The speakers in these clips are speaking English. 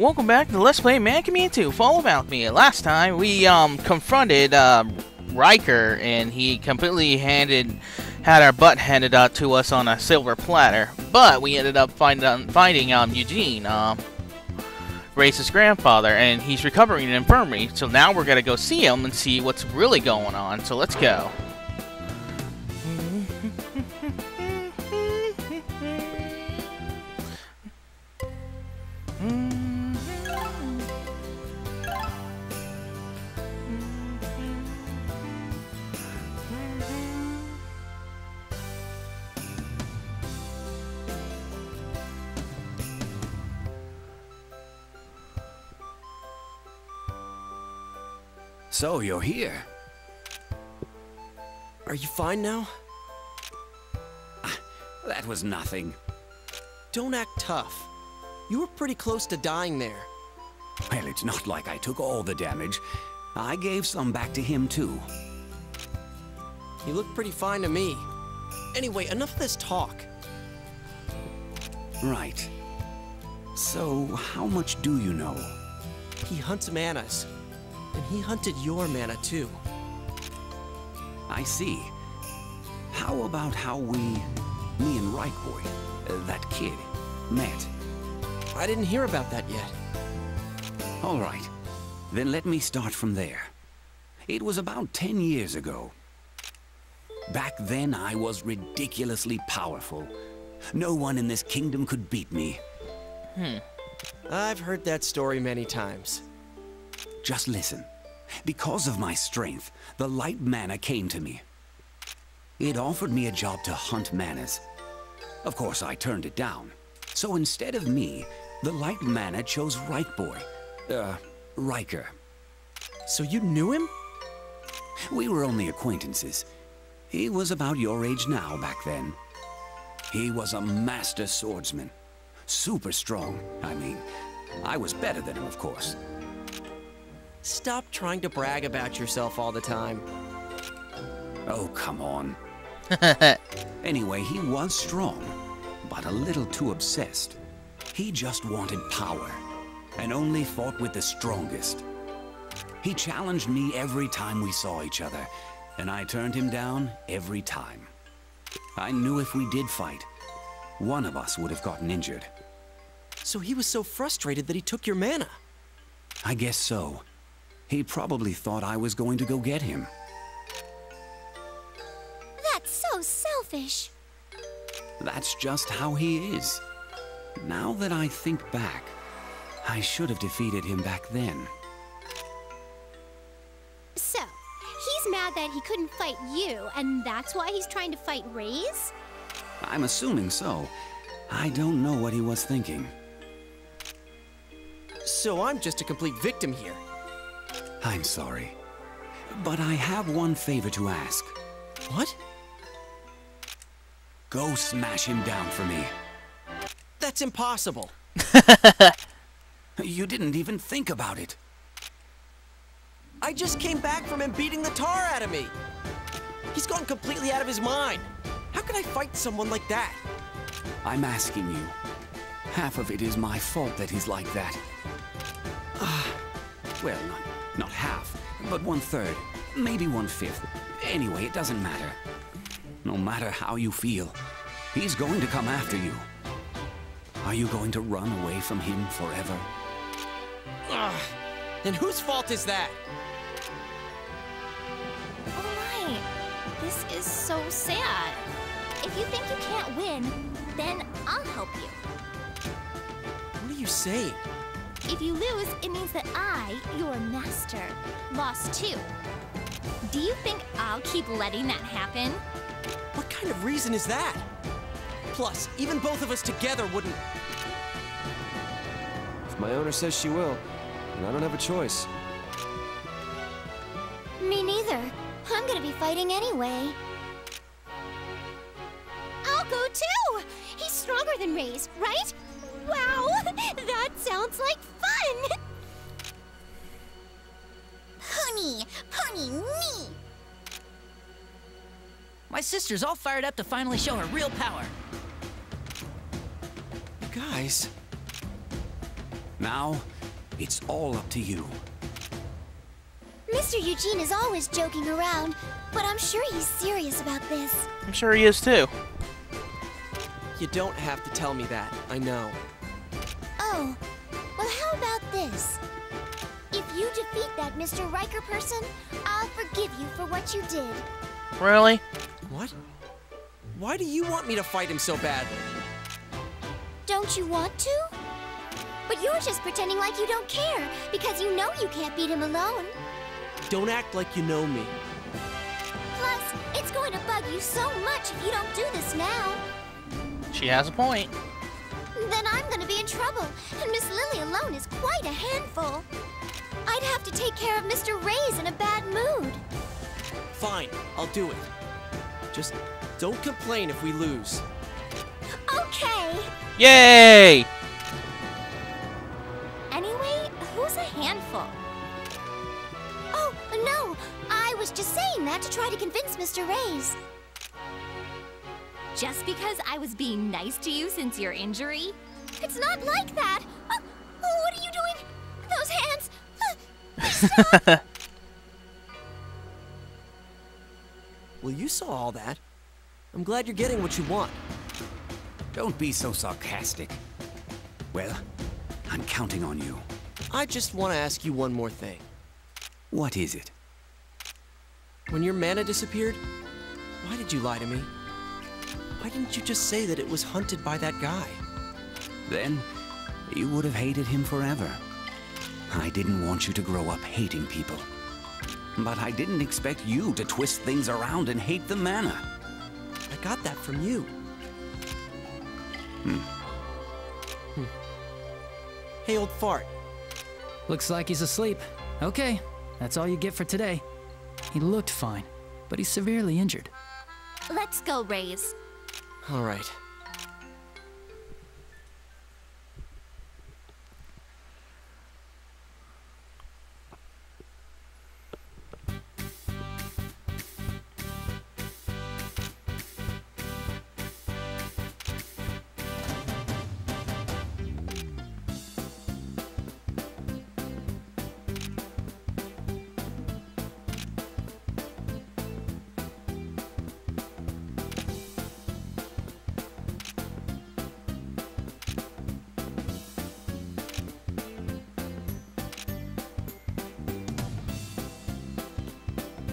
Welcome back to Let's Play Mana Khemia 2 Fall of Alchemy. Last time we um confronted uh, Riker and he completely handed had our butt handed out to us on a silver platter. But we ended up find, um, finding um Eugene, um Grace's grandfather, and he's recovering in infirmary. So now we're gonna go see him and see what's really going on. So let's go. So you're here. Are you fine now? Ah, that was nothing. Don't act tough. You were pretty close to dying there. Well, it's not like I took all the damage. I gave some back to him, too. You look pretty fine to me. Anyway, enough of this talk. Right. So, how much do you know? He hunts manas. And he hunted your mana too. I see. How about how we, me and Right Boy, uh, that kid, met? I didn't hear about that yet. All right. Then let me start from there. It was about ten years ago. Back then, I was ridiculously powerful. No one in this kingdom could beat me. Hmm. I've heard that story many times. Just listen. Because of my strength, the light mana came to me. It offered me a job to hunt manas. Of course, I turned it down. So instead of me, the light mana chose Right Boy. Uh, Riker. So you knew him? We were only acquaintances. He was about your age now back then. He was a master swordsman. Super strong, I mean. I was better than him, of course. Stop trying to brag about yourself all the time. Oh, come on. anyway, he was strong, but a little too obsessed. He just wanted power, and only fought with the strongest. He challenged me every time we saw each other, and I turned him down every time. I knew if we did fight, one of us would have gotten injured. So he was so frustrated that he took your mana? I guess so. He probably thought I was going to go get him. That's so selfish. That's just how he is. Now that I think back, I should have defeated him back then. So, he's mad that he couldn't fight you, and that's why he's trying to fight Raze? I'm assuming so. I don't know what he was thinking. So I'm just a complete victim here. I'm sorry. But I have one favor to ask. What? Go smash him down for me. That's impossible. you didn't even think about it. I just came back from him beating the tar out of me. He's gone completely out of his mind. How can I fight someone like that? I'm asking you. Half of it is my fault that he's like that. well, not not half, but one third, maybe one fifth. Anyway, it doesn't matter. No matter how you feel, he's going to come after you. Are you going to run away from him forever? Ugh. And whose fault is that? Oh my, this is so sad. If you think you can't win, then I'll help you. What are you saying? If you lose, it means that I, your master, lost too. Do you think I'll keep letting that happen? What kind of reason is that? Plus, even both of us together wouldn't... If my owner says she will, then I don't have a choice. Me neither. I'm gonna be fighting anyway. I'll go too! He's stronger than Raze, right? Wow! That sounds like fun! Pony! Pony me! My sister's all fired up to finally show her real power. Guys... Now, it's all up to you. Mr. Eugene is always joking around, but I'm sure he's serious about this. I'm sure he is too. You don't have to tell me that. I know. Well, how about this? If you defeat that Mr. Riker person, I'll forgive you for what you did. Really? What? Why do you want me to fight him so badly? Don't you want to? But you're just pretending like you don't care, because you know you can't beat him alone. Don't act like you know me. Plus, it's going to bug you so much if you don't do this now. She has a point. Then I'm gonna be in trouble, and Miss Lily alone is quite a handful. I'd have to take care of Mr. Raze in a bad mood. Fine, I'll do it. Just don't complain if we lose. Okay. Yay! Anyway, who's a handful? Oh, no! I was just saying that to try to convince Mr. Raze. Just because I was being nice to you since your injury? It's not like that! Uh, what are you doing? Those hands! Uh, Well, you saw all that. I'm glad you're getting what you want. Don't be so sarcastic. Well, I'm counting on you. I just want to ask you one more thing. What is it? When your mana disappeared, why did you lie to me? Why didn't you just say that it was hunted by that guy? Then, you would have hated him forever. I didn't want you to grow up hating people. But I didn't expect you to twist things around and hate the mana. I got that from you. Hmm. Hey, old fart. Looks like he's asleep. Okay, that's all you get for today. He looked fine, but he's severely injured. Let's go, Raze. All right.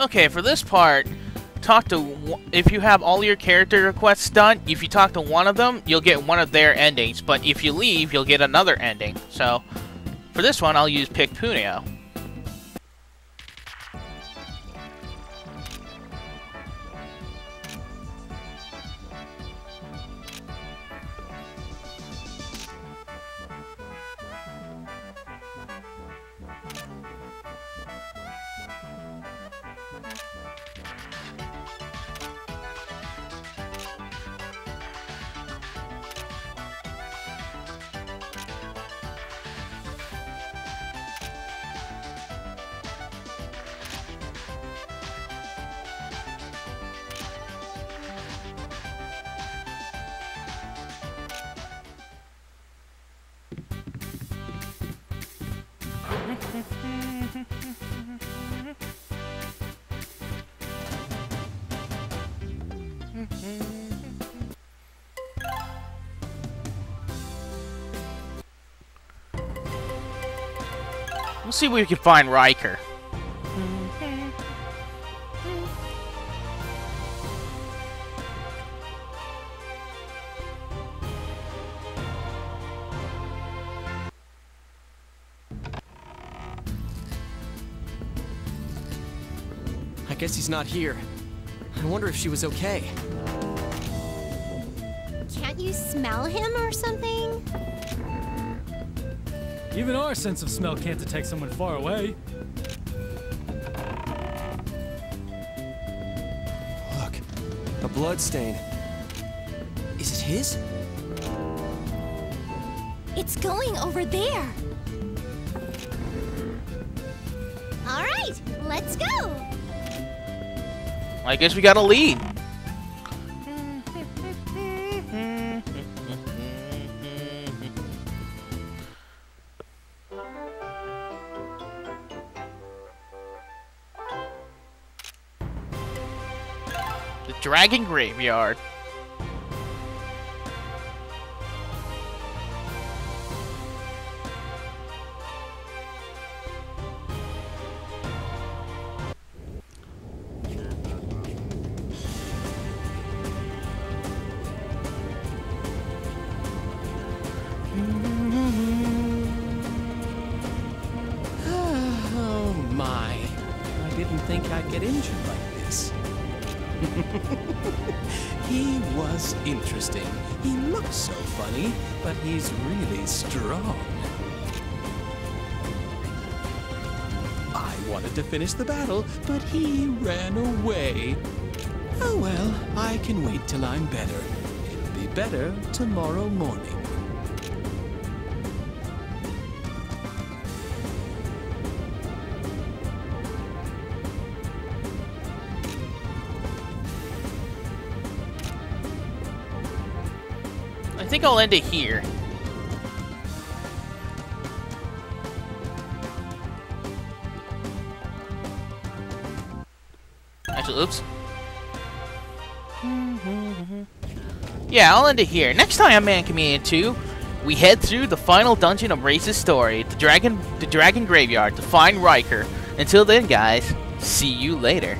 Okay, for this part, talk to if you have all your character requests done. If you talk to one of them, you'll get one of their endings. But if you leave, you'll get another ending. So, for this one, I'll use Pick Punio. We'll see if we can find Riker. I guess he's not here. I wonder if she was okay. Can't you smell him or something? Even our sense of smell can't detect someone far away. Look, a blood stain. Is it his? It's going over there. All right, let's go. I guess we got a lead. Dragon Graveyard. Oh my. I didn't think I'd get injured like this. he was interesting. He looks so funny, but he's really strong. I wanted to finish the battle, but he ran away. Oh well, I can wait till I'm better. It'll be better tomorrow morning. Think I'll end it here. Actually, oops. Yeah, I'll end it here. Next time on Mana Khemia 2, we head through the final dungeon of Raze's story, the Dragon the Dragon Graveyard, to find Riker. Until then, guys, see you later.